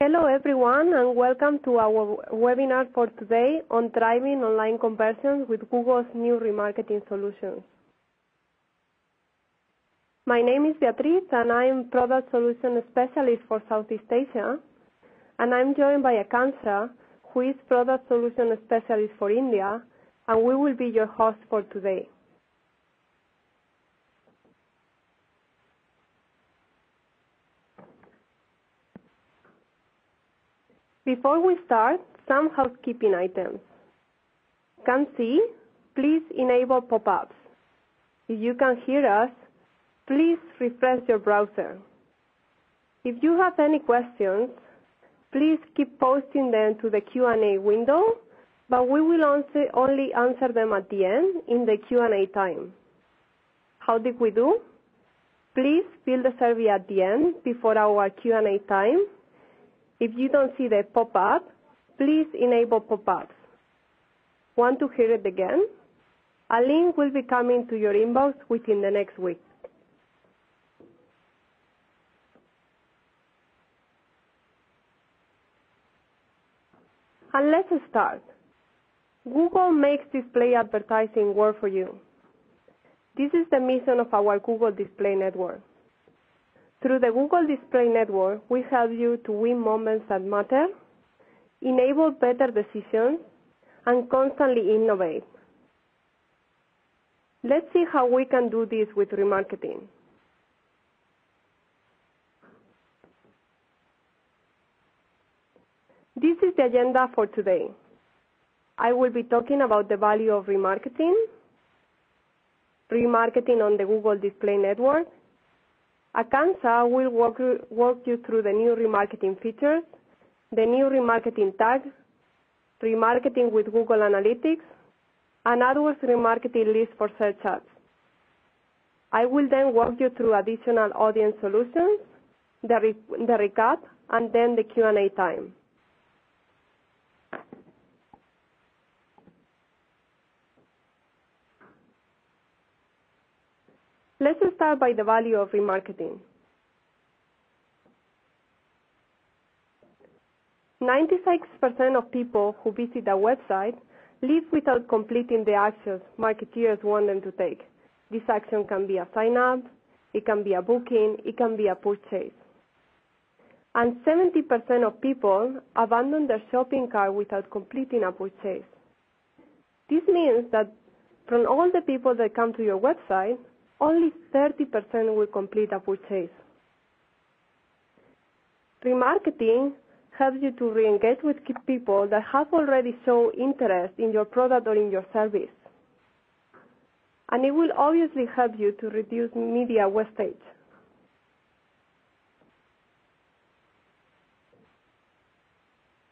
Hello everyone and welcome to our webinar for today on driving online conversions with Google's new remarketing solutions. My name is Beatriz and I'm Product Solution Specialist for Southeast Asia and I'm joined by Akanksha who is Product Solution Specialist for India and we will be your host for today. Before we start, some housekeeping items. Can see, please enable pop-ups. If you can hear us, please refresh your browser. If you have any questions, please keep posting them to the Q&A window, but we will only answer them at the end in the Q&A time. How did we do? Please fill the survey at the end before our Q&A time. If you don't see the pop-up, please enable pop-ups. Want to hear it again? A link will be coming to your inbox within the next week. And let's start. Google makes display advertising work for you. This is the mission of our Google Display Network. Through the Google Display Network, we help you to win moments that matter, enable better decisions, and constantly innovate. Let's see how we can do this with remarketing. This is the agenda for today. I will be talking about the value of remarketing, remarketing on the Google Display Network. Akanksha will walk, you through the new remarketing features, the new remarketing tag, remarketing with Google Analytics, and AdWords remarketing list for search ads. I will then walk you through additional audience solutions, the recap, and then the Q&A time. Let's start by the value of remarketing. 96% of people who visit a website leave without completing the actions marketeers want them to take. This action can be a sign up, it can be a booking, it can be a purchase. And 70% of people abandon their shopping cart without completing a purchase. This means that from all the people that come to your website, only 30% will complete a purchase. Remarketing helps you to re-engage with people that have already shown interest in your product or in your service. And it will obviously help you to reduce media wastage.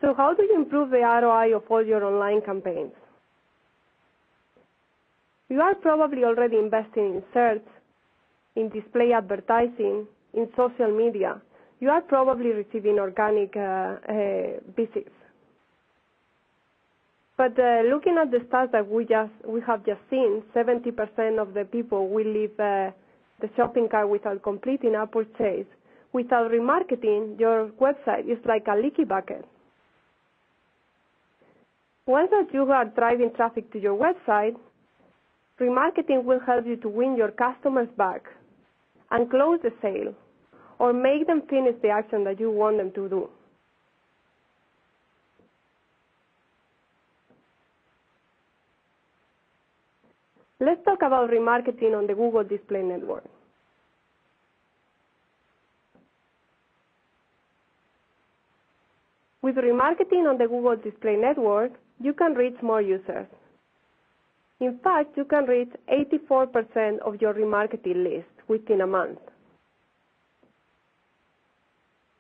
So how do you improve the ROI of all your online campaigns? You are probably already investing in search, in display advertising, in social media. You are probably receiving organic uh, uh, visits. But uh, looking at the stats that we just we have just seen, 70% of the people will leave the shopping cart without completing a purchase. Without remarketing, your website is like a leaky bucket. Once that you are driving traffic to your website, Remarketing will help you to win your customers back and close the sale or make them finish the action that you want them to do. Let's talk about remarketing on the Google Display Network. With remarketing on the Google Display Network, you can reach more users. In fact, you can reach 84% of your remarketing list within a month.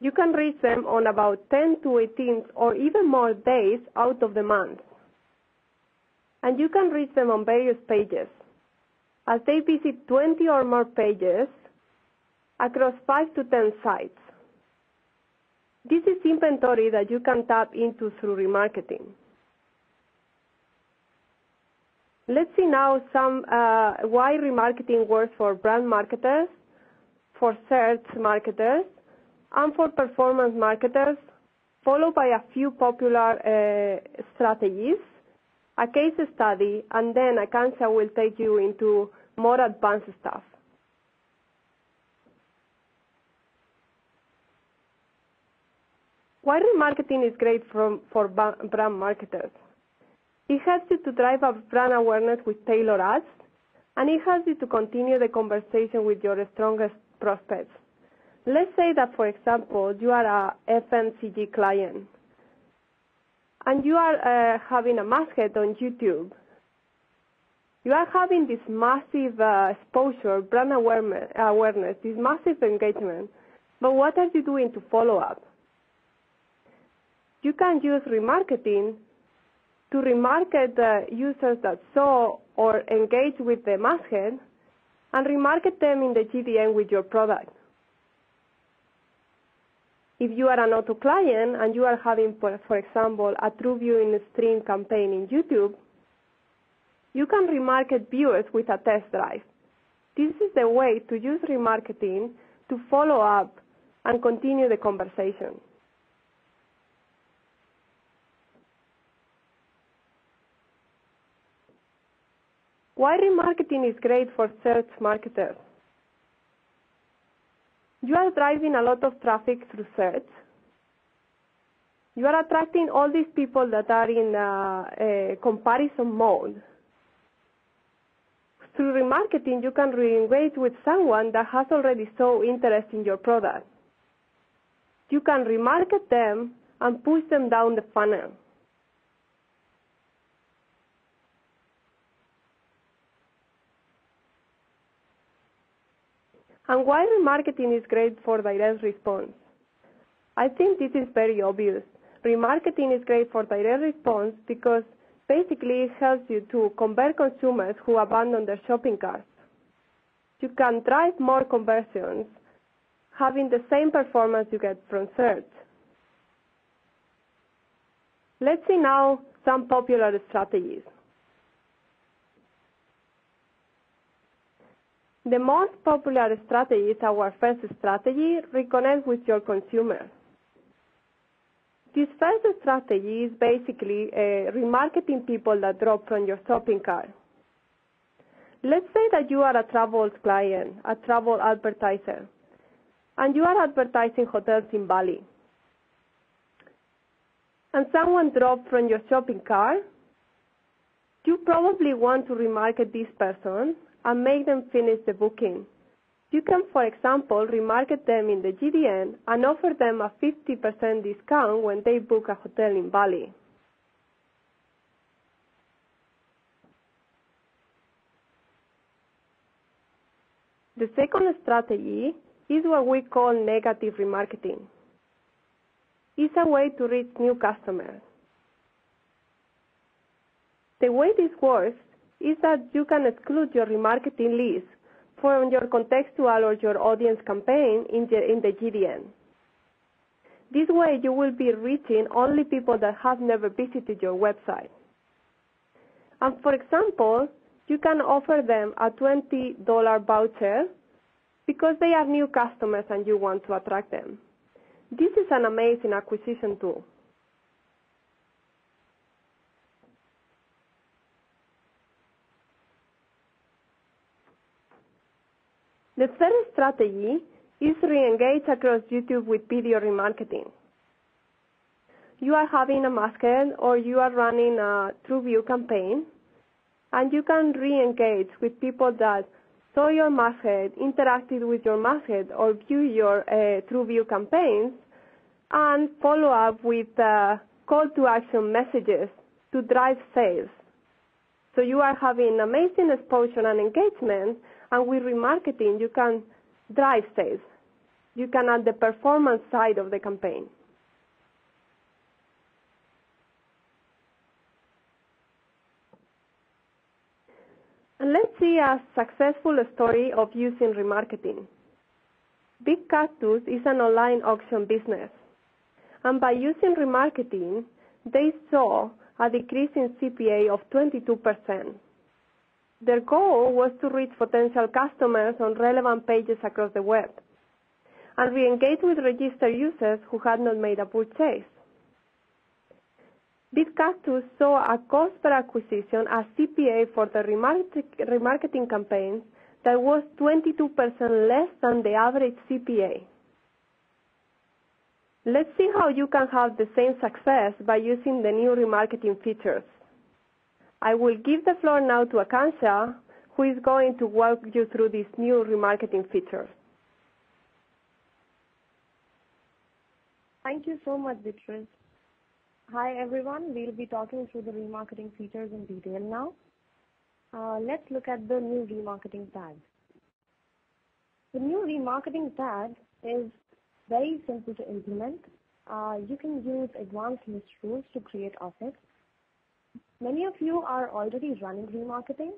You can reach them on about 10 to 18 or even more days out of the month. And you can reach them on various pages as they visit 20 or more pages across 5 to 10 sites. This is inventory that you can tap into through remarketing. Let's see now some uh, why remarketing works for brand marketers, for search marketers, and for performance marketers followed by a few popular uh, strategies, a case study, and then Akanksha will take you into more advanced stuff. Why remarketing is great for brand marketers. It helps you to drive up brand awareness with tailored ads, and it helps you to continue the conversation with your strongest prospects. Let's say that, for example, you are a FMCG client, and you are uh, having a masthead on YouTube. You are having this massive uh, exposure, brand awareness, awareness, this massive engagement, but what are you doing to follow up? You can use remarketing to remarket the users that saw or engaged with the masthead and remarket them in the GDN with your product. If you are an auto client and you are having, for example, a true viewing stream campaign in YouTube, you can remarket viewers with a test drive. This is the way to use remarketing to follow up and continue the conversation. Why remarketing is great for search marketers? You are driving a lot of traffic through search. You are attracting all these people that are in a, comparison mode. Through remarketing, you can re-engage with someone that has already shown interest in your product. You can remarket them and push them down the funnel. And why remarketing is great for direct response? I think this is very obvious. Remarketing is great for direct response because basically it helps you to convert consumers who abandon their shopping carts. You can drive more conversions having the same performance you get from search. Let's see now some popular strategies. The most popular strategy is our first strategy, reconnect with your consumer. This first strategy is basically uh, remarketing people that drop from your shopping cart. Let's say that you are a travel client, a travel advertiser, and you are advertising hotels in Bali. And someone dropped from your shopping cart. You probably want to remarket this person and make them finish the booking. You can, for example, remarket them in the GDN and offer them a 50% discount when they book a hotel in Bali. The second strategy is what we call negative remarketing. It's a way to reach new customers. The way this works is that you can exclude your remarketing list from your contextual or your audience campaign in the, in the GDN. This way you will be reaching only people that have never visited your website. And for example, you can offer them a $20 voucher because they are new customers and you want to attract them. This is an amazing acquisition tool. The third strategy is re-engage across YouTube with video remarketing. You are having a masthead or you are running a TrueView campaign and you can re-engage with people that saw your masthead, interacted with your masthead or view your uh, TrueView campaigns and follow up with uh, call to action messages to drive sales. So you are having amazing exposure and engagement and with remarketing, you can drive sales. You can add the performance side of the campaign. And let's see a successful story of using remarketing. Big Cactus is an online auction business. And by using remarketing, they saw a decrease in CPA of 22%. Their goal was to reach potential customers on relevant pages across the web and re-engage with registered users who had not made a purchase. Customers saw a cost per acquisition, a CPA for the remarketing campaigns that was 22% less than the average CPA. Let's see how you can have the same success by using the new remarketing features. I will give the floor now to Akanksha, who is going to walk you through these new remarketing features. Thank you so much, Beatriz. Hi, everyone. We'll be talking through the remarketing features in detail now. Uh, let's look at the new remarketing tag. The new remarketing tag is very simple to implement. Uh, you can use advanced list rules to create offers. Many of you are already running remarketing,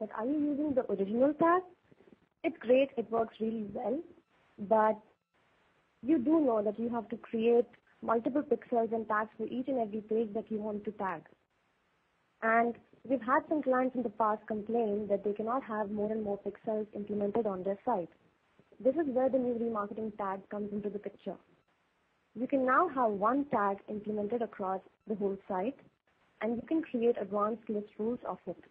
but are you using the original tag? It's great, it works really well, but you do know that you have to create multiple pixels and tags for each and every page that you want to tag. And we've had some clients in the past complain that they cannot have more and more pixels implemented on their site. This is where the new remarketing tag comes into the picture. You can now have one tag implemented across the whole site, and you can create advanced list rules of it.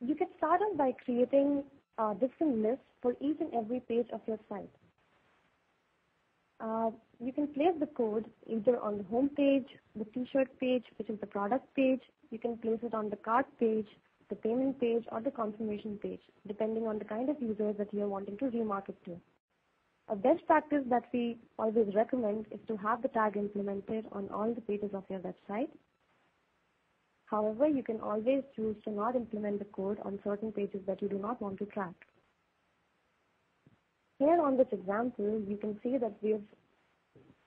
You can start off by creating uh, different lists for each and every page of your site. Uh, you can place the code either on the home page, the t-shirt page, which is the product page. You can place it on the cart page, the payment page, or the confirmation page, depending on the kind of users that you're wanting to remarket to. A best practice that we always recommend is to have the tag implemented on all the pages of your website. However, you can always choose to not implement the code on certain pages that you do not want to track. Here on this example, you can see that we've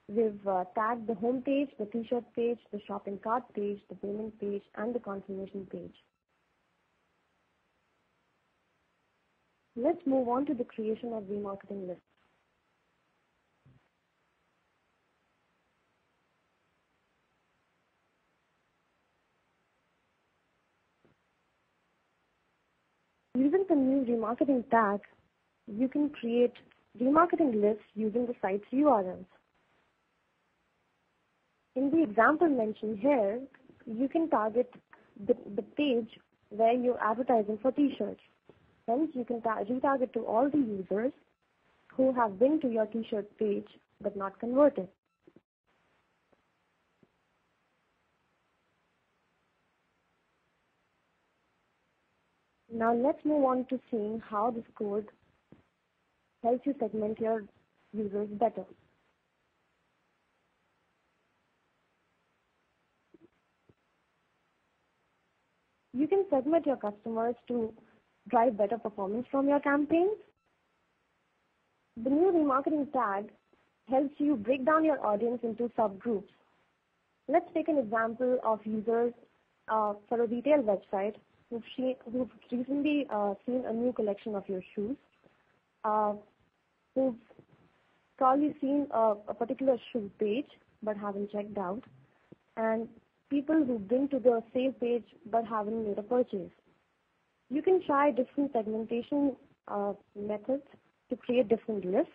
we've uh, tagged the home page, the t-shirt page, the shopping cart page, the payment page, and the confirmation page. Let's move on to the creation of remarketing lists. Using the new remarketing tag, you can create remarketing lists using the site's URLs. In the example mentioned here, you can target the, the page where you're advertising for t-shirts. You can retarget to all the users who have been to your t-shirt page but not converted. Now let's move on to seeing how this code helps you segment your users better. You can segment your customers to drive better performance from your campaigns. The new remarketing tag helps you break down your audience into subgroups. Let's take an example of users uh, for a retail website who've, who've recently uh, seen a new collection of your shoes uh, who've probably seen a, a particular shoe page but haven't checked out, and people who've been to the same page but haven't made a purchase. You can try different segmentation uh, methods to create different lists,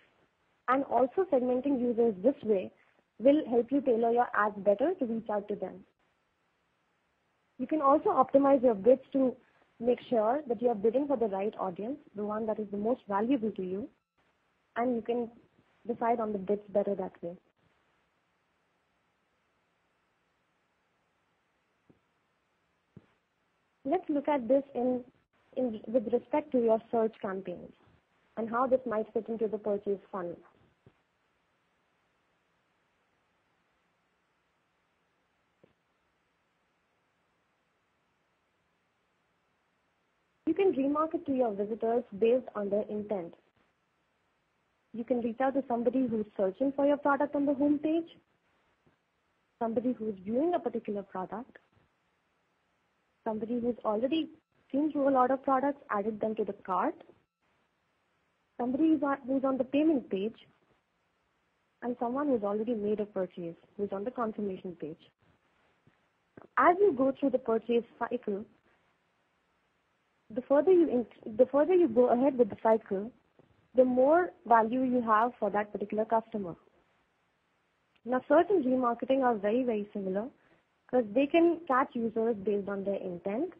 and also segmenting users this way will help you tailor your ads better to reach out to them. You can also optimize your bids to make sure that you are bidding for the right audience, the one that is the most valuable to you, and you can decide on the bids better that way. Let's look at this in, in, with respect to your search campaigns and how this might fit into the purchase funnel. You can remarket to your visitors based on their intent. You can reach out to somebody who's searching for your product on the home page, somebody who's viewing a particular product, somebody who's already through a lot of products, added them to the cart, somebody who's on the payment page, and someone who's already made a purchase, who's on the confirmation page. As you go through the purchase cycle, the further you the further you go ahead with the cycle, the more value you have for that particular customer. Now, search and remarketing are very very similar because they can catch users based on their intent,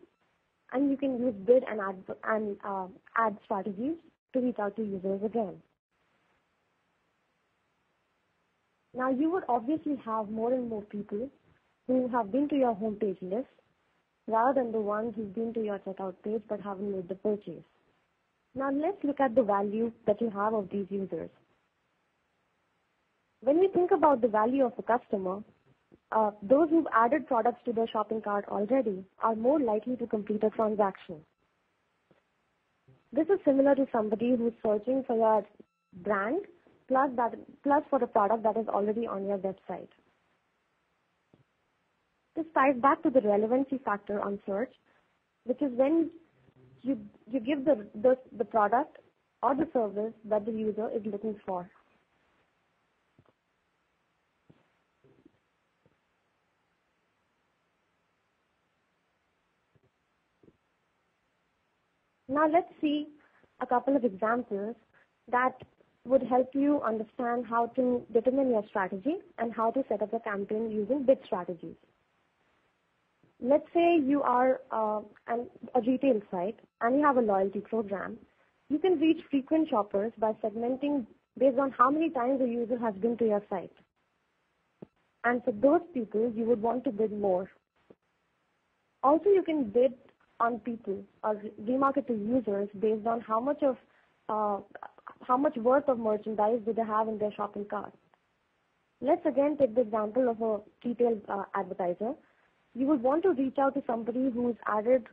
and you can use bid and ad and uh, ad strategies to reach out to users again. Now, you would obviously have more and more people who have been to your homepage list rather than the ones who've been to your checkout page but haven't made the purchase. Now let's look at the value that you have of these users. When we think about the value of a customer, Uh, those who've added products to their shopping cart already are more likely to complete a transaction. This is similar to somebody who's searching for your brand plus that plus for a product that is already on your website. This ties back to the relevancy factor on search, which is when you you give the, the, the product or the service that the user is looking for. Now let's see a couple of examples that would help you understand how to determine your strategy and how to set up a campaign using bid strategies. Let's say you are uh, an, a retail site and you have a loyalty program. You can reach frequent shoppers by segmenting based on how many times a user has been to your site. And for those people, you would want to bid more. Also, you can bid on people or remarket to users based on how much of uh, how much worth of merchandise do they have in their shopping cart. Let's again take the example of a retail uh, advertiser. You would want to reach out to somebody who's added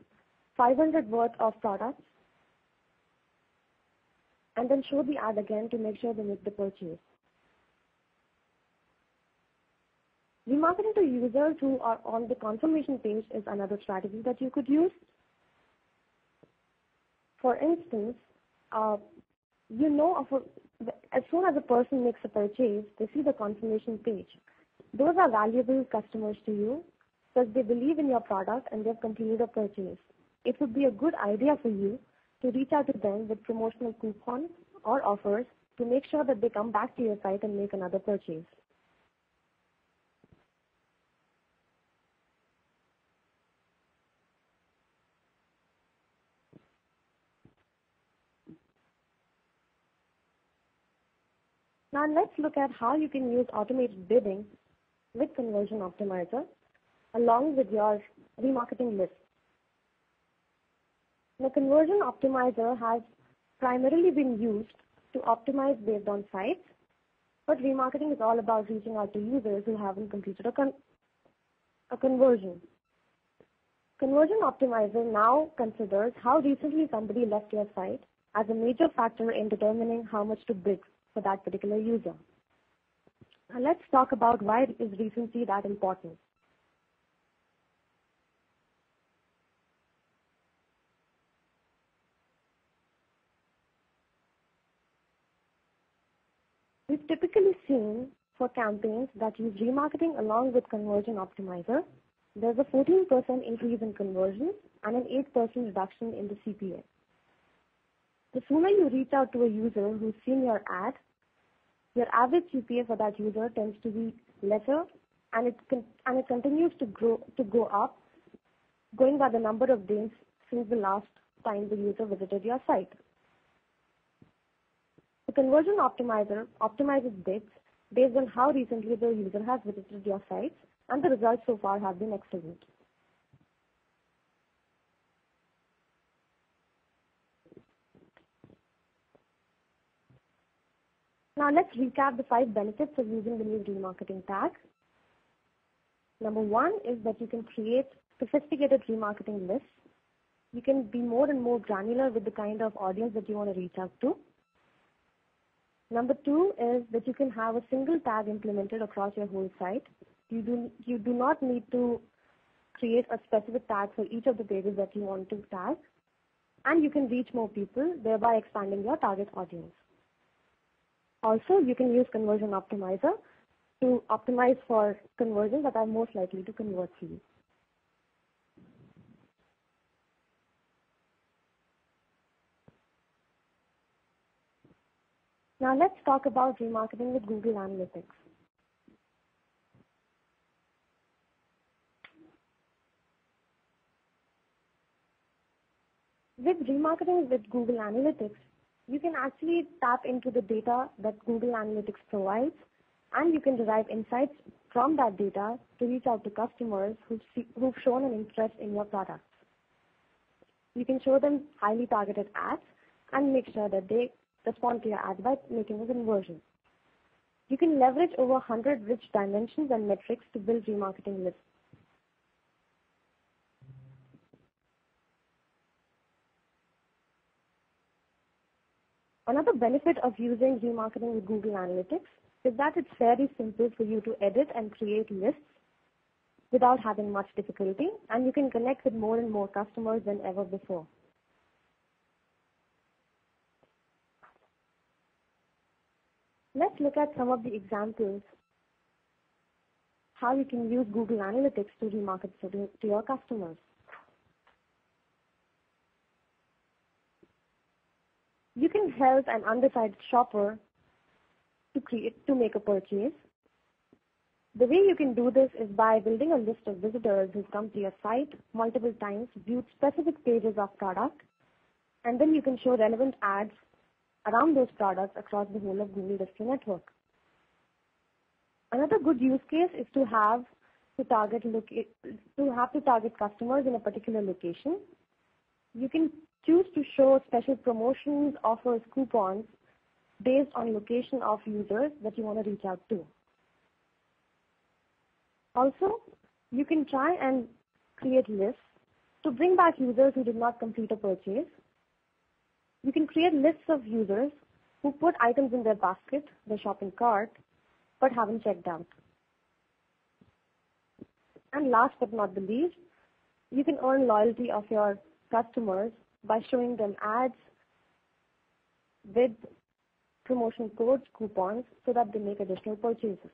500 worth of products and then show the ad again to make sure they make the purchase. Remarketing to users who are on the confirmation page is another strategy that you could use. For instance, uh, you know of a, as soon as a person makes a purchase, they see the confirmation page. Those are valuable customers to you because they believe in your product and they've completed a purchase. It would be a good idea for you to reach out to them with promotional coupons or offers to make sure that they come back to your site and make another purchase. Now let's look at how you can use automated bidding with Conversion Optimizer along with your remarketing list. The Conversion Optimizer has primarily been used to optimize based on sites, but remarketing is all about reaching out to users who haven't completed a, con a conversion. Conversion Optimizer now considers how recently somebody left your site as a major factor in determining how much to bid for that particular user. Now let's talk about why is recency that important. We've typically seen for campaigns that use remarketing along with conversion optimizer, there's a 14% increase in conversion and an 8% reduction in the CPA. The sooner you reach out to a user who's seen your ad, your average CPA for that user tends to be lesser and it, and it continues to grow to go up going by the number of days since the last time the user visited your site. The conversion optimizer optimizes bids based on how recently the user has visited your site, and the results so far have been excellent. Now let's recap the five benefits of using the new remarketing tag. Number one is that you can create sophisticated remarketing lists. You can be more and more granular with the kind of audience that you want to reach out to. Number two is that you can have a single tag implemented across your whole site. You do, you do not need to create a specific tag for each of the pages that you want to tag. And you can reach more people, thereby expanding your target audience. Also, you can use conversion optimizer to optimize for conversions that are most likely to convert for you. Now let's talk about remarketing with Google Analytics. With remarketing with Google Analytics, you can actually tap into the data that Google Analytics provides and you can derive insights from that data to reach out to customers who've, see, who've shown an interest in your products. You can show them highly targeted ads and make sure that they respond to your ads by making a conversion. You can leverage over 100 rich dimensions and metrics to build remarketing lists. Another benefit of using remarketing with Google Analytics is that it's very simple for you to edit and create lists without having much difficulty, and you can connect with more and more customers than ever before. Let's look at some of the examples how you can use Google Analytics to remarket to, to your customers. You can help an undecided shopper to create to make a purchase. The way you can do this is by building a list of visitors who've come to your site multiple times, viewed specific pages of product, and then you can show relevant ads around those products across the whole of Google Display Network. Another good use case is to have to target to have to target customers in a particular location. You can choose to show special promotions, offers, coupons based on location of users that you want to reach out to. Also, you can try and create lists to bring back users who did not complete a purchase. You can create lists of users who put items in their basket, their shopping cart, but haven't checked out. And last but not the least, you can earn loyalty of your customers by showing them ads with promotion codes, coupons, so that they make additional purchases.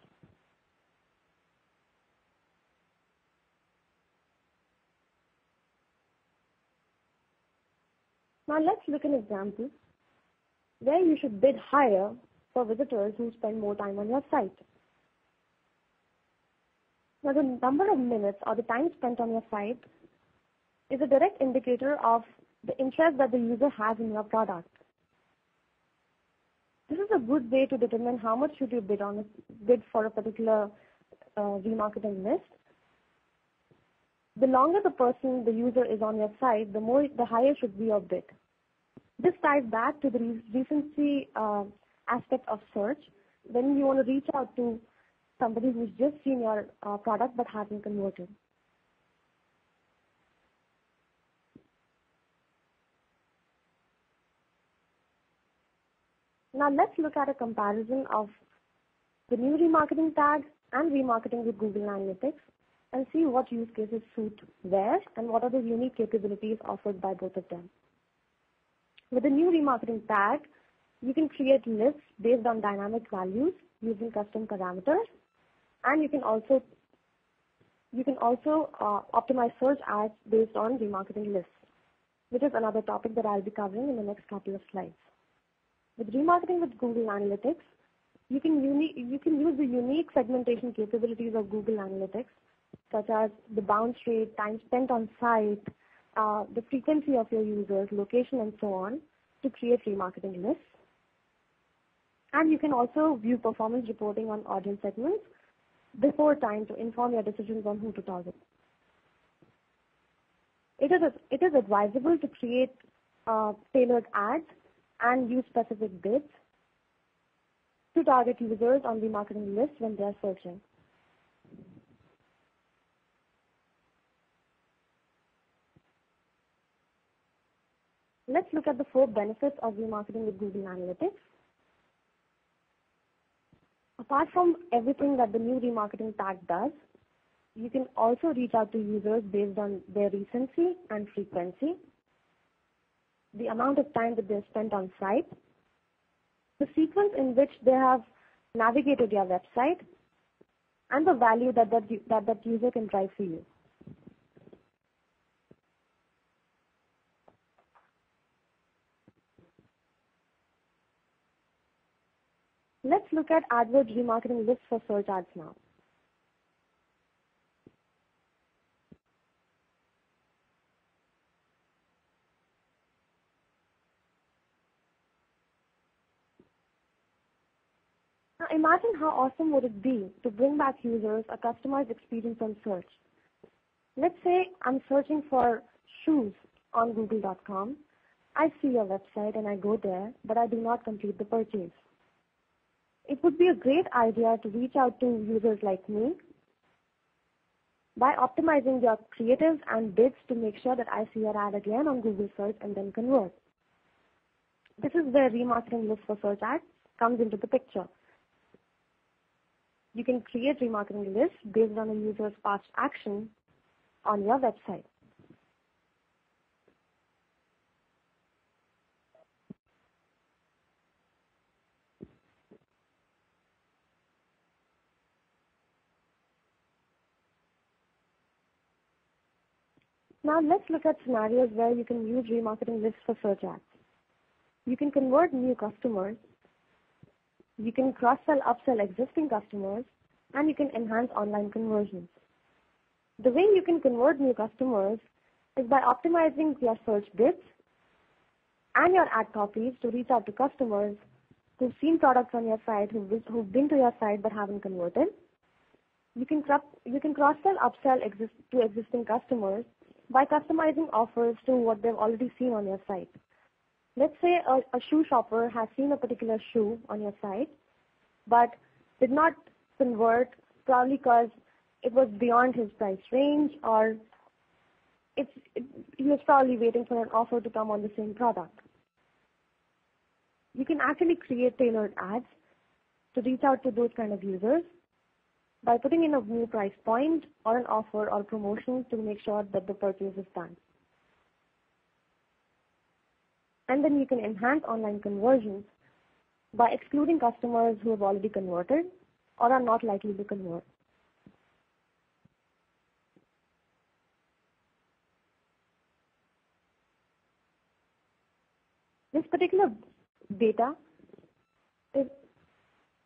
Now let's look at an example where you should bid higher for visitors who spend more time on your site. Now the number of minutes or the time spent on your site is a direct indicator of the interest that the user has in your product. This is a good way to determine how much should you bid on bid for a particular uh, remarketing list. The longer the person, the user is on your site, the more, the higher should be your bid. This ties back to the recency uh, aspect of search. When you want to reach out to somebody who's just seen your uh, product but hasn't converted. Now let's look at a comparison of the new remarketing tag and remarketing with Google Analytics and see what use cases suit where and what are the unique capabilities offered by both of them. With the new remarketing tag, you can create lists based on dynamic values using custom parameters and you can also you can also uh, optimize search ads based on remarketing lists, which is another topic that I'll be covering in the next couple of slides. With remarketing with Google Analytics, you can, you can use the unique segmentation capabilities of Google Analytics, such as the bounce rate, time spent on site, uh, the frequency of your users, location, and so on, to create remarketing lists. And you can also view performance reporting on audience segments before time to inform your decisions on who to target. It is, it is advisable to create uh, tailored ads and use specific bids to target users on the marketing list when they are searching. Let's look at the four benefits of remarketing with Google Analytics. Apart from everything that the new remarketing tag does, you can also reach out to users based on their recency and frequency the amount of time that they've spent on site, the sequence in which they have navigated your website, and the value that that, that, that user can drive for you. Let's look at AdWords remarketing lists for search ads now. Now imagine how awesome would it be to bring back users a customized experience on search. Let's say I'm searching for shoes on google.com. I see your website and I go there, but I do not complete the purchase. It would be a great idea to reach out to users like me by optimizing your creatives and bids to make sure that I see your ad again on Google search and then convert. This is where remarketing lists for search ads comes into the picture. You can create remarketing lists based on a user's past action on your website. Now let's look at scenarios where you can use remarketing lists for search ads. You can convert new customers, you can cross-sell, upsell existing customers, and you can enhance online conversions. The way you can convert new customers is by optimizing your search bids and your ad copies to reach out to customers who've seen products on your site, who've, been to your site but haven't converted. You can, you can cross-sell, upsell to existing customers by customizing offers to what they've already seen on your site. Let's say a, a shoe shopper has seen a particular shoe on your site, but did not convert probably because it was beyond his price range or it's, it, he was probably waiting for an offer to come on the same product. You can actually create tailored ads to reach out to those kind of users by putting in a new price point or an offer or promotion to make sure that the purchase is done. And then you can enhance online conversions by excluding customers who have already converted or are not likely to convert. This particular beta is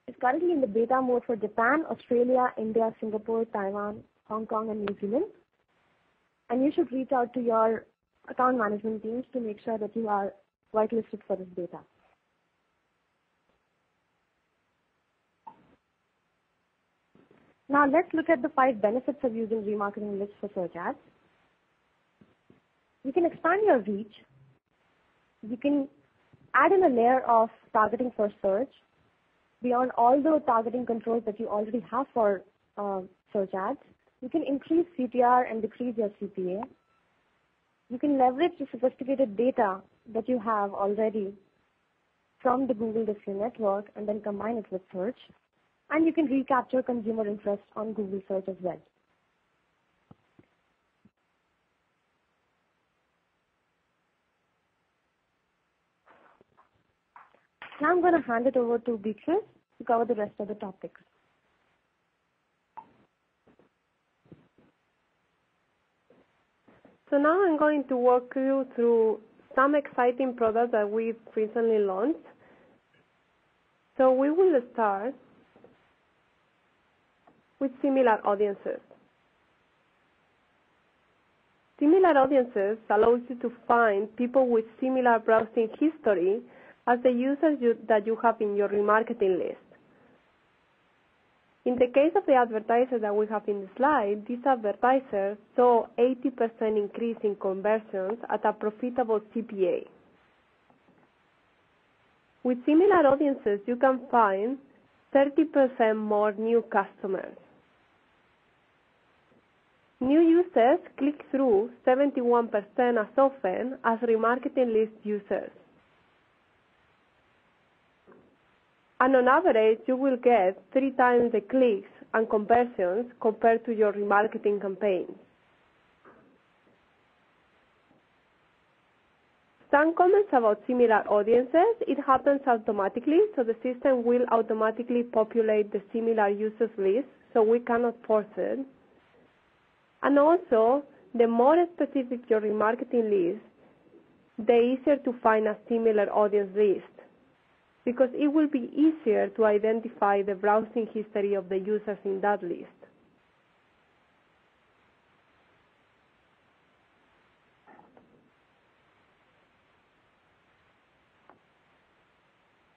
is currently in the beta mode for Japan, Australia, India, Singapore, Taiwan, Hong Kong, and New Zealand. And you should reach out to your account management teams to make sure that you are whitelisted for this data. Now let's look at the five benefits of using remarketing lists for search ads. You can expand your reach. You can add in a layer of targeting for search beyond all the targeting controls that you already have for uh, search ads, you can increase CTR and decrease your CPA. You can leverage the sophisticated data that you have already from the Google Display Network and then combine it with search. And you can recapture consumer interest on Google search as well. Now I'm going to hand it over to Beatrice to cover the rest of the topics. So now I'm going to walk you through some exciting products that we've recently launched. So we will start with similar audiences. Similar audiences allows you to find people with similar browsing history as the users that you have in your remarketing list. In the case of the advertiser that we have in the slide, this advertiser saw 80% increase in conversions at a profitable CPA. With similar audiences, you can find 30% more new customers. New users click through 71% as often as remarketing list users. and on average, you will get three times the clicks and conversions compared to your remarketing campaigns. Some comments about similar audiences, it happens automatically, so the system will automatically populate the similar users list, so we cannot force it. And also, the more specific your remarketing list, the easier to find a similar audience list. Because it will be easier to identify the browsing history of the users in that list.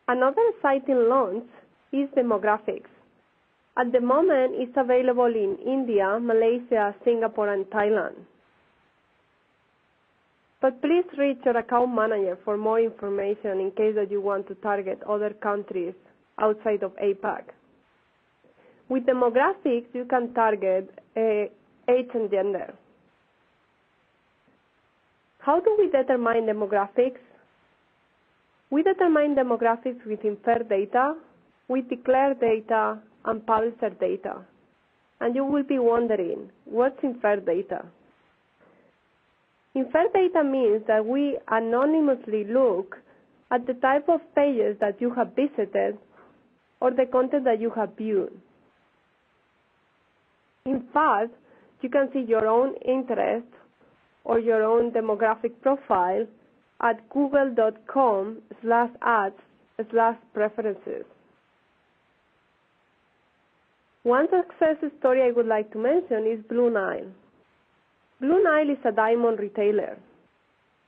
Another exciting launch is demographics. At the moment, it's available in India, Malaysia, Singapore, and Thailand. But please reach your account manager for more information in case that you want to target other countries outside of APAC. With demographics, you can target uh, age and gender. How do we determine demographics? We determine demographics with inferred data, with declared data, and publisher data. And you will be wondering, what's inferred data? Inferred data means that we anonymously look at the type of pages that you have visited or the content that you have viewed. In fact, you can see your own interest or your own demographic profile at google.com slash ads slash preferences. One success story I would like to mention is Blue Nile. Blue Nile is a diamond retailer,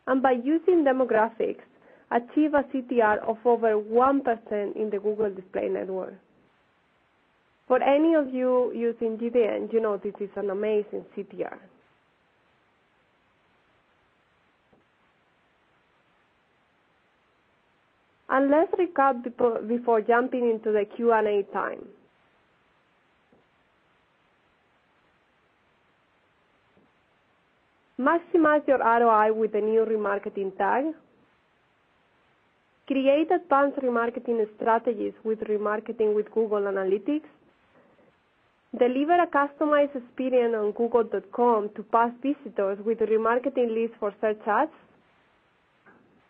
and by using demographics, achieve a CTR of over 1% in the Google Display Network. For any of you using GDN, you know this is an amazing CTR. And let's recap before, before jumping into the Q&A time. Maximize your ROI with the new remarketing tag. Create advanced remarketing strategies with remarketing with Google Analytics. Deliver a customized experience on google.com to past visitors with remarketing lists for search ads.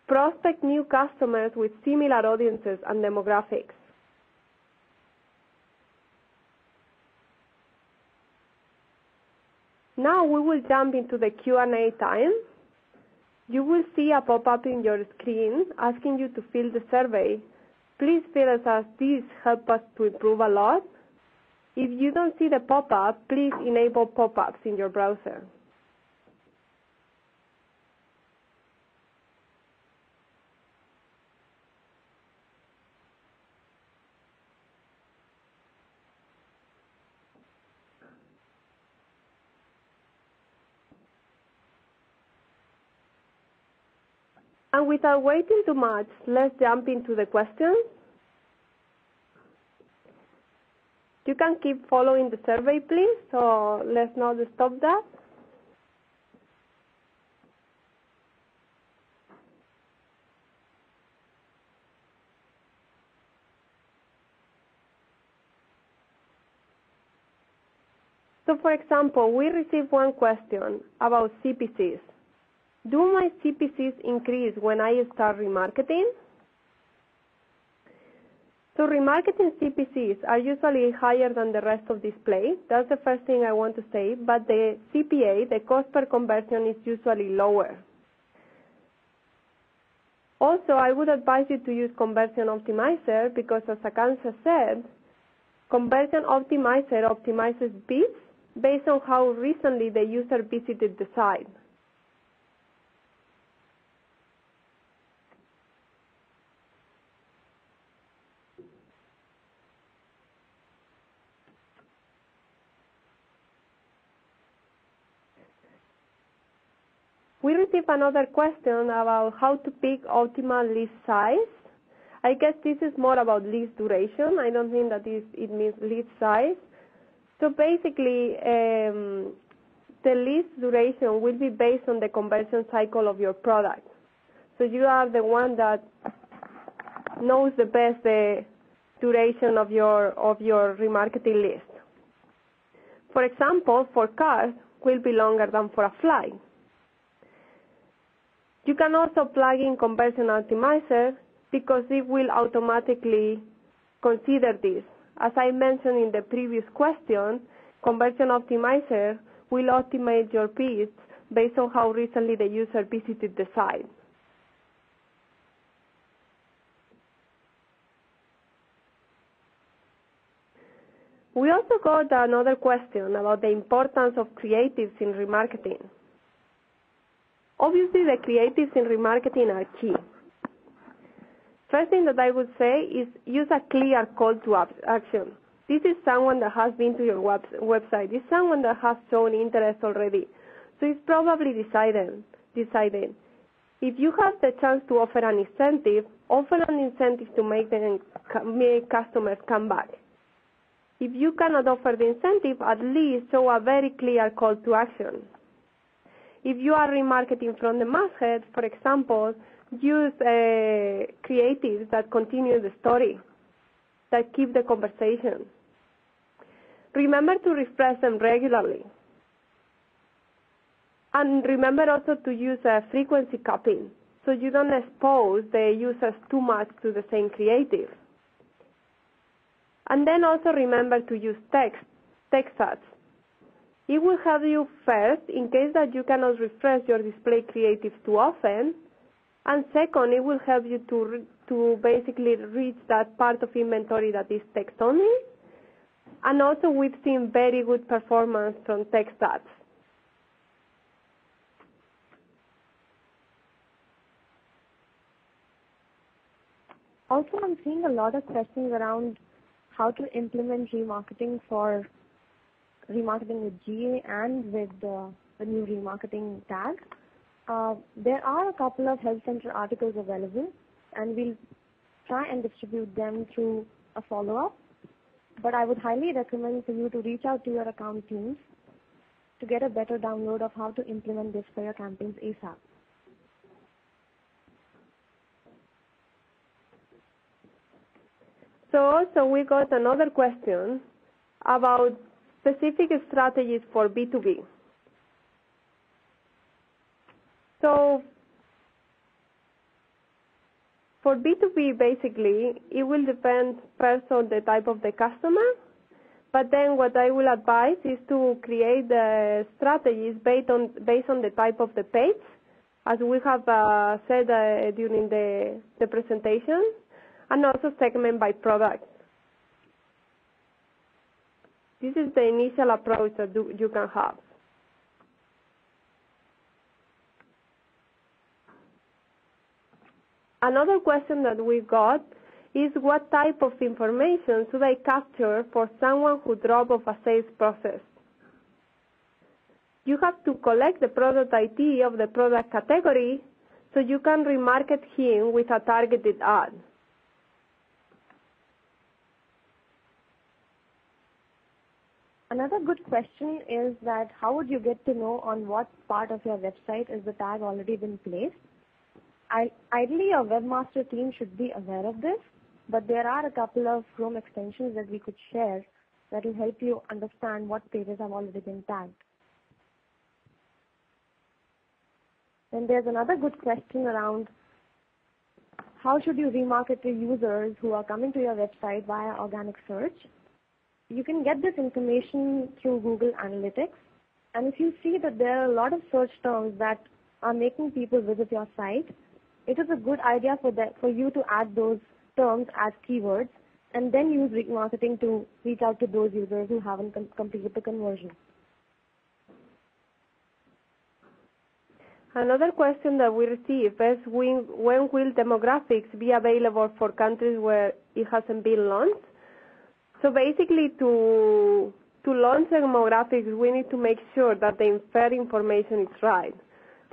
Prospect new customers with similar audiences and demographics. Now we will jump into the Q&A time. You will see a pop-up in your screen asking you to fill the survey. Please fill it as this helps us to improve a lot. If you don't see the pop-up, please enable pop-ups in your browser. And without waiting too much, let's jump into the questions. You can keep following the survey, please, so let's not stop that. So for example, we received one question about CPCs. Do my CPCs increase when I start remarketing? So remarketing CPCs are usually higher than the rest of display. That's the first thing I want to say. But the CPA, the cost per conversion, is usually lower. Also, I would advise you to use Conversion Optimizer because, as Akanksha said, Conversion Optimizer optimizes bids based on how recently the user visited the site. We received another question about how to pick optimal list size. I guess this is more about list duration. I don't think that it means list size. So basically, um, the list duration will be based on the conversion cycle of your product. So you are the one that knows the best the duration of your of your remarketing list. For example, for cars will be longer than for a flight. You can also plug in conversion optimizer because it will automatically consider this. As I mentioned in the previous question, conversion optimizer will optimize your bids based on how recently the user visited the site. We also got another question about the importance of creatives in remarketing. Obviously, the creatives in remarketing are key. First thing that I would say is use a clear call to action. This is someone that has been to your web website. It's someone that has shown interest already. So it's probably decided, decided. If you have the chance to offer an incentive, offer an incentive to make, the, make customers come back. If you cannot offer the incentive, at least show a very clear call to action. If you are remarketing from the masthead, for example, use uh, creatives that continue the story, that keep the conversation. Remember to refresh them regularly. And remember also to use a frequency capping so you don't expose the users too much to the same creative. And then also remember to use text, text ads. It will help you first in case that you cannot refresh your display creative too often. And second, it will help you to, to basically reach that part of inventory that is text only. And also we've seen very good performance from text ads. Also, I'm seeing a lot of questions around how to implement remarketing for remarketing with GA and with the, the new remarketing tag. Uh, there are a couple of help center articles available and we'll try and distribute them through a follow-up. But I would highly recommend for you to reach out to your account teams to get a better download of how to implement this for your campaigns ASAP. So also we got another question about specific strategies for B2B. So for B2B, basically, it will depend first on the type of the customer, but then what I will advise is to create the strategies based on, based on the type of the page, as we have uh, said uh, during the, the presentation, and also segment by product. This is the initial approach that you can have. Another question that we got is what type of information should I capture for someone who drop off a sales process? You have to collect the product ID of the product category so you can remarket him with a targeted ad. Another good question is that how would you get to know on what part of your website is the tag already been placed? Ideally, your webmaster team should be aware of this, but there are a couple of Chrome extensions that we could share that will help you understand what pages have already been tagged. Then there's another good question around how should you remarket to users who are coming to your website via organic search you can get this information through Google Analytics. And if you see that there are a lot of search terms that are making people visit your site, it is a good idea for that for you to add those terms as keywords and then use remarketing to reach out to those users who haven't com completed the conversion. Another question that we receive is when, when will demographics be available for countries where it hasn't been launched? So basically, to to launch demographics, we need to make sure that the inferred information is right.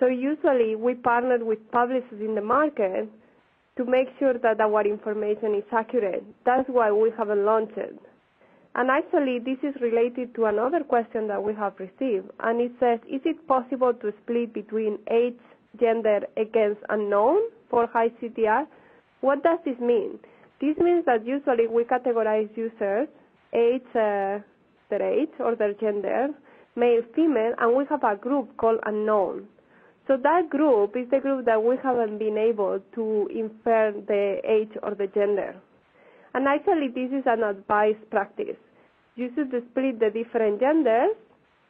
So usually, we partner with publishers in the market to make sure that our information is accurate. That's why we haven't launched it. And actually, this is related to another question that we have received, and it says, is it possible to split between age, gender against unknown for high CTR? What does this mean? This means that usually we categorize users age, uh, their age or their gender, male, female, and we have a group called unknown. So that group is the group that we haven't been able to infer the age or the gender. And actually this is an advised practice. You should split the different genders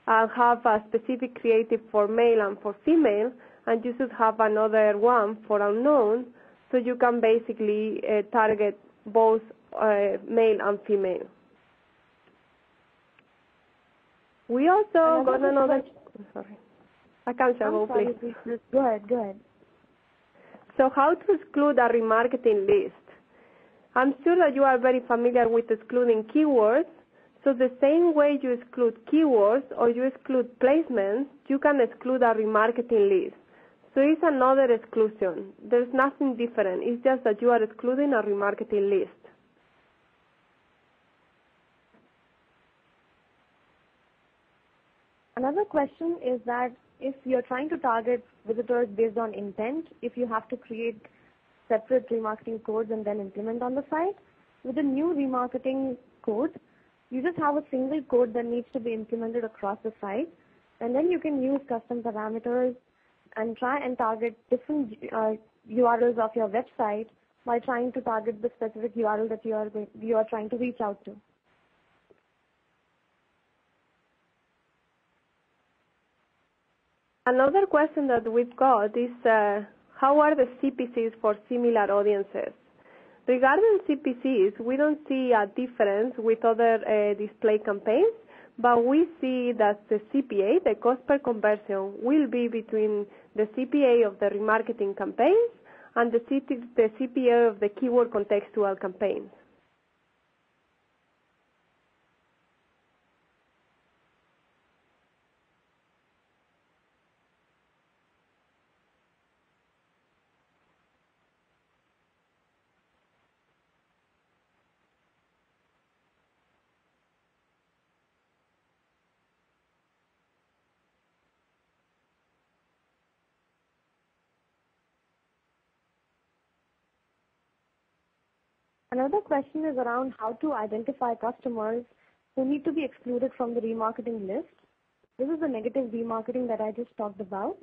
and have a specific creative for male and for female, and you should have another one for unknown so you can basically uh, target both uh, male and female. We also got another another. Sorry, Akanksha I'm go, please, please. Go ahead, go ahead. So how to exclude a remarketing list? I'm sure that you are very familiar with excluding keywords. So the same way you exclude keywords or you exclude placements, you can exclude a remarketing list. So it's another exclusion. There's nothing different. It's just that you are excluding a remarketing list. Another question is that if you're trying to target visitors based on intent, if you have to create separate remarketing codes and then implement on the site, with the new remarketing code, you just have a single code that needs to be implemented across the site, and then you can use custom parameters and try and target different uh, URLs of your website by trying to target the specific URL that you are you are trying to reach out to. Another question that we've got is uh, how are the CPCs for similar audiences? Regarding CPCs, we don't see a difference with other uh, display campaigns, but we see that the CPA, the cost per conversion, will be between the CPA of the remarketing campaigns and the, CPA of the keyword contextual campaigns. Another question is around how to identify customers who need to be excluded from the remarketing list. This is the negative remarketing that I just talked about.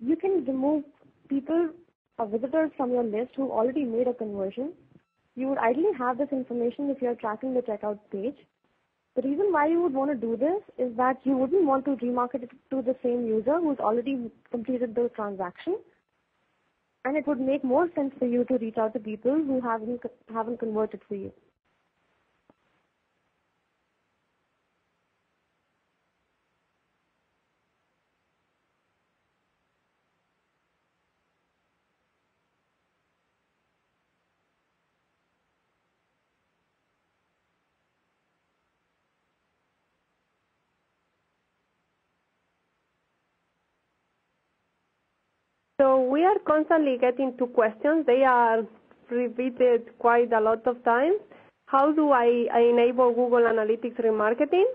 You can remove people or visitors from your list who already made a conversion. You would ideally have this information if you're tracking the checkout page. The reason why you would want to do this is that you wouldn't want to remarket it to the same user who's already completed the transaction and it would make more sense for you to reach out to people who haven't haven't converted for you. So we are constantly getting two questions. They are repeated quite a lot of times. How do I, I enable Google Analytics remarketing?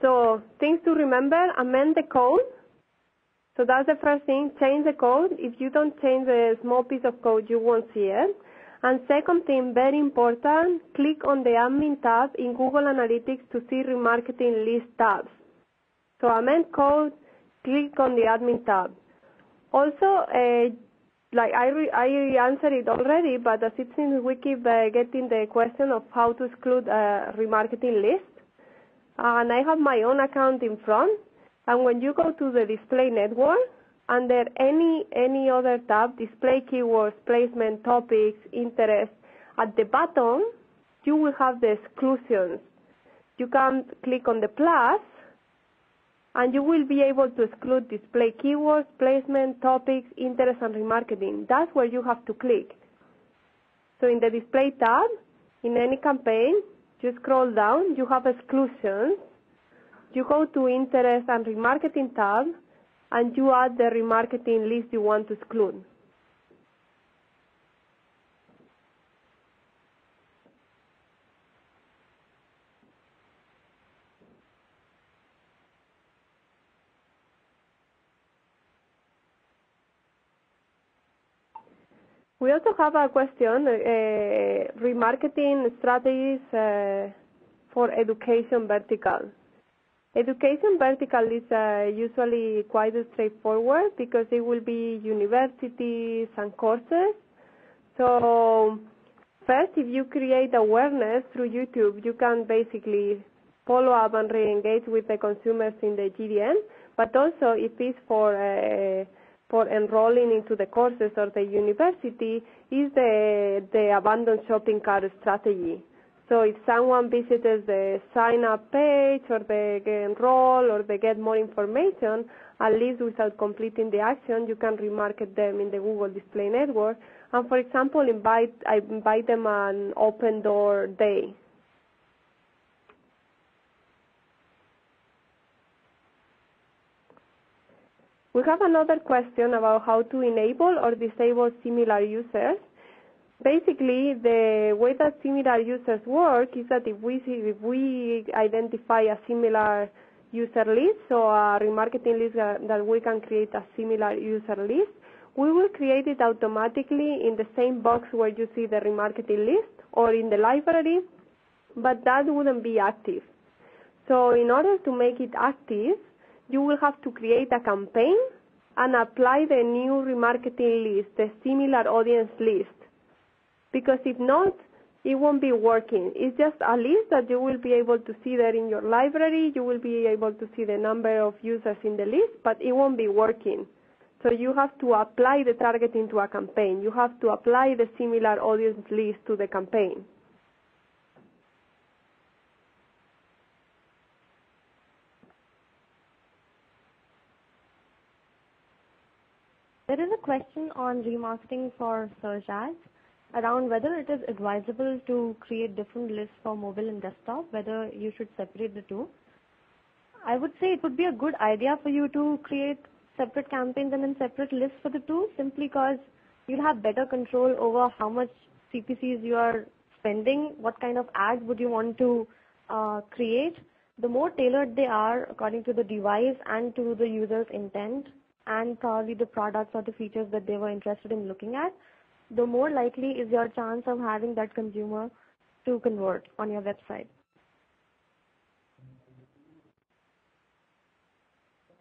So things to remember, amend the code. So that's the first thing, change the code. If you don't change the small piece of code, you won't see it. And second thing, very important, click on the admin tab in Google Analytics to see remarketing list tabs. So amend code, click on the admin tab. Also, uh, like I, re- I answered it already, but as it seems we keep uh, getting the question of how to exclude a remarketing list. And I have my own account in front. And when you go to the display network, under any any other tab, display keywords, placement, topics, interest, at the bottom, you will have the exclusions. You can click on the plus and you will be able to exclude display keywords, placement, topics, interest, and remarketing. That's where you have to click. So in the display tab, in any campaign, you scroll down, you have exclusions. You go to interest and remarketing tab, and you add the remarketing list you want to exclude. We also have a question, uh, remarketing strategies uh, for education vertical. Education vertical is uh, usually quite straightforward because it will be universities and courses. So first, if you create awareness through YouTube, you can basically follow up and re-engage with the consumers in the GDN, but also if it's for for enrolling into the courses or the university is the the abandoned shopping cart strategy. So if someone visits the sign up page or the enroll or they get more information, at least without completing the action, you can remarket them in the Google Display Network. And for example, invite I invite them an open door day. We have another question about how to enable or disable similar users. Basically, the way that similar users work is that if we if we identify a similar user list, so a remarketing list that we can create a similar user list, we will create it automatically in the same box where you see the remarketing list or in the library, but that wouldn't be active. So in order to make it active, you will have to create a campaign and apply the new remarketing list, the similar audience list because if not, it won't be working. It's just a list that you will be able to see there in your library. You will be able to see the number of users in the list, but it won't be working. So you have to apply the targeting to a campaign. You have to apply the similar audience list to the campaign. There is a question on remarketing for search ads around whether it is advisable to create different lists for mobile and desktop, whether you should separate the two. I would say it would be a good idea for you to create separate campaigns and then separate lists for the two simply because you'll have better control over how much CPCs you are spending, what kind of ads would you want to uh, create. The more tailored they are according to the device and to the user's intent and probably the products or the features that they were interested in looking at, the more likely is your chance of having that consumer to convert on your website.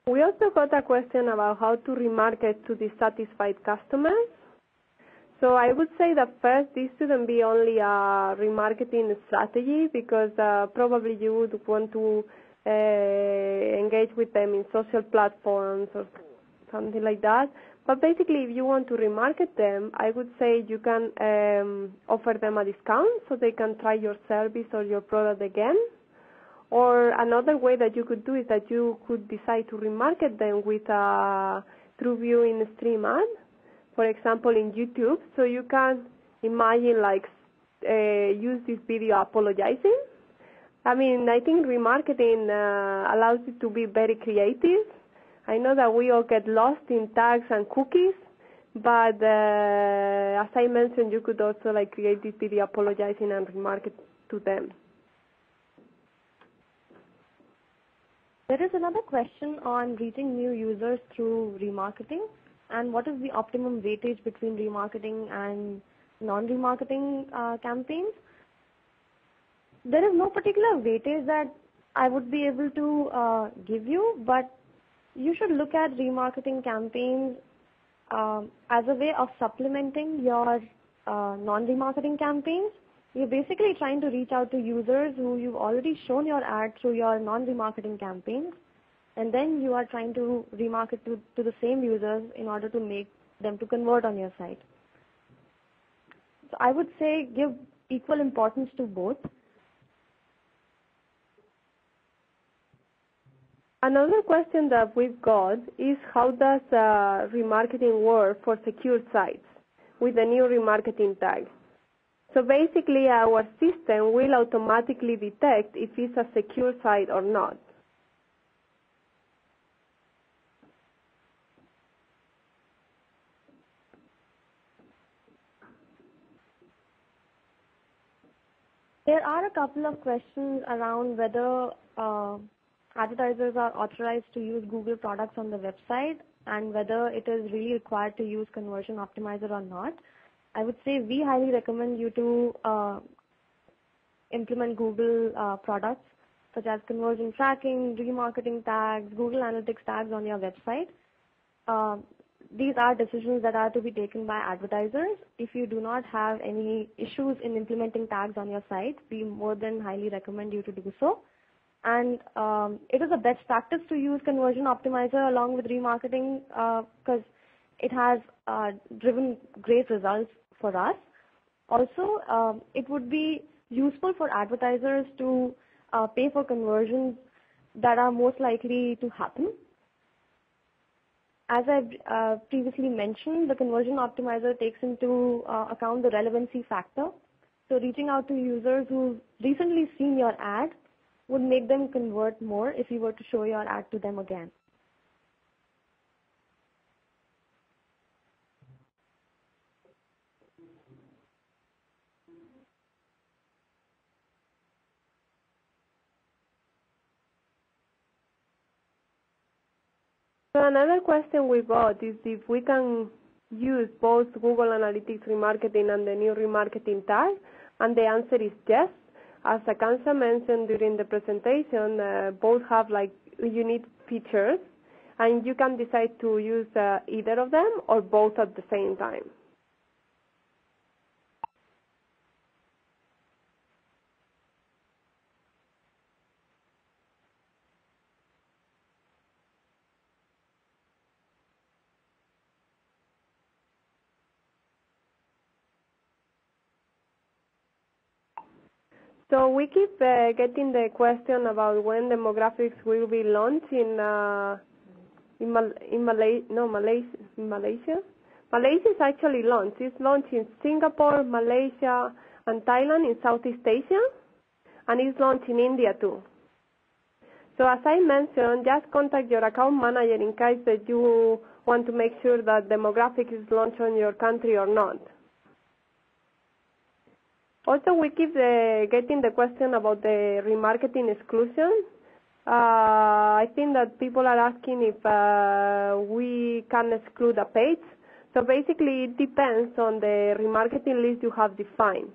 We also got a question about how to remarket to dissatisfied customers. So I would say that first, this shouldn't be only a remarketing strategy because uh, probably you would want to uh, engage with them in social platforms or something like that. But basically, if you want to remarket them, I would say you can um, offer them a discount so they can try your service or your product again. Or another way that you could do is that you could decide to remarket them with a through viewing stream ad, for example, in YouTube. So you can imagine like uh, use this video apologizing. I mean, I think remarketing uh, allows you to be very creative I know that we all get lost in tags and cookies, but uh, as I mentioned, you could also like create video apologizing and remarket to them. There is another question on reaching new users through remarketing and what is the optimum weightage between remarketing and non-remarketing uh, campaigns. There is no particular weightage that I would be able to uh, give you, but you should look at remarketing campaigns um, as a way of supplementing your uh, non-remarketing campaigns. You're basically trying to reach out to users who you've already shown your ad through your non-remarketing campaigns, and then you are trying to remarket to, to the same users in order to make them to convert on your site. So I would say give equal importance to both. Another question that we've got is how does remarketing work for secure sites with the new remarketing tag? So basically our system will automatically detect if it's a secure site or not. There are a couple of questions around whether uh, advertisers are authorized to use Google products on the website and whether it is really required to use Conversion Optimizer or not. I would say we highly recommend you to uh, implement Google uh, products such as conversion tracking, remarketing tags, Google Analytics tags on your website. Uh, these are decisions that are to be taken by advertisers. If you do not have any issues in implementing tags on your site, we more than highly recommend you to do so. And um, it is a best practice to use Conversion Optimizer along with remarketing because uh, it has uh, driven great results for us. Also, um, it would be useful for advertisers to uh, pay for conversions that are most likely to happen. As I uh, previously mentioned, the conversion optimizer takes into uh, account the relevancy factor. So reaching out to users who've recently seen your ad would make them convert more if you were to show your ad to them again. So another question we got is if we can use both Google Analytics remarketing and the new remarketing tag, and the answer is yes. As Akanksha mentioned during the presentation, uh, both have like unique features, and you can decide to use uh, either of them or both at the same time. So we keep uh, getting the question about when demographics will be launched in uh, in, Mal in Malay no Malaysia Malaysia. Malaysia is actually launched. It's launched in Singapore, Malaysia, and Thailand in Southeast Asia, and it's launched in India too. So as I mentioned, just contact your account manager in case that you want to make sure that demographics is launched on your country or not. Also, we keep the, getting the question about the remarketing exclusion. Uh, I think that people are asking if uh, we can exclude a page. So basically, it depends on the remarketing list you have defined.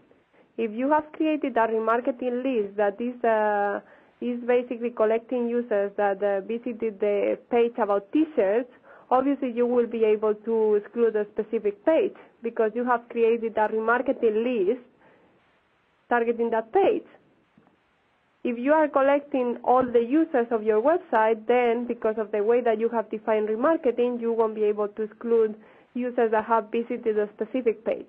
If you have created a remarketing list that is uh, is basically collecting users that uh, visited the page about t-shirts, obviously you will be able to exclude a specific page because you have created a remarketing list targeting that page. If you are collecting all the users of your website, then because of the way that you have defined remarketing, you won't be able to exclude users that have visited a specific page.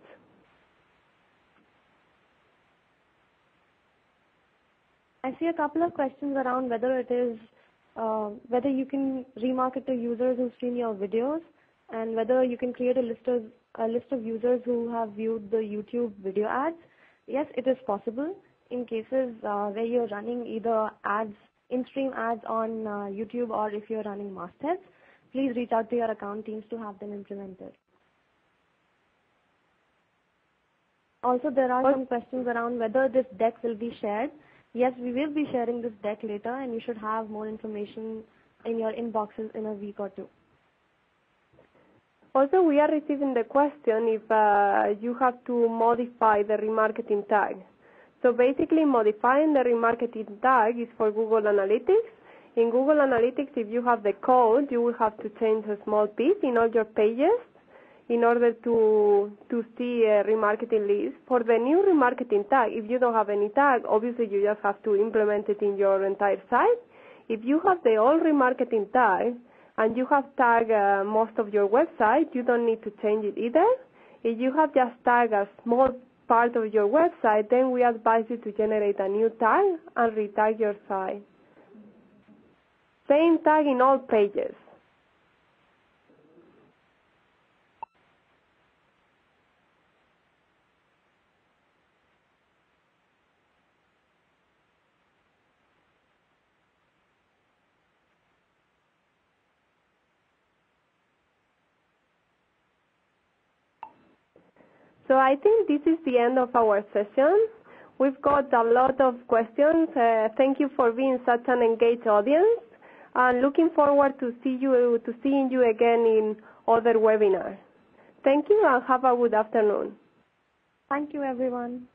I see a couple of questions around whether it is uh, whether you can remarket to users who stream your videos and whether you can create a list of a list of users who have viewed the YouTube video ads yes, it is possible in cases uh, where you're running either ads, in-stream ads on uh, YouTube or if you're running mastheads, please reach out to your account teams to have them implemented. Also, there are some questions around whether this deck will be shared. Yes, we will be sharing this deck later and you should have more information in your inboxes in a week or two. Also, we are receiving the question if uh, you have to modify the remarketing tag. So basically, modifying the remarketing tag is for Google Analytics. In Google Analytics, if you have the code, you will have to change a small piece in all your pages in order to to see a remarketing list. For the new remarketing tag, if you don't have any tag, obviously you just have to implement it in your entire site. If you have the old remarketing tag, and you have tagged uh, most of your website, you don't need to change it either. If you have just tagged a small part of your website, then we advise you to generate a new tag and retag your site. Same tag in all pages. So I think this is the end of our session. We've got a lot of questions. Uh, thank you for being such an engaged audience. And looking forward to see you to seeing you again in other webinars. Thank you and have a good afternoon. Thank you everyone.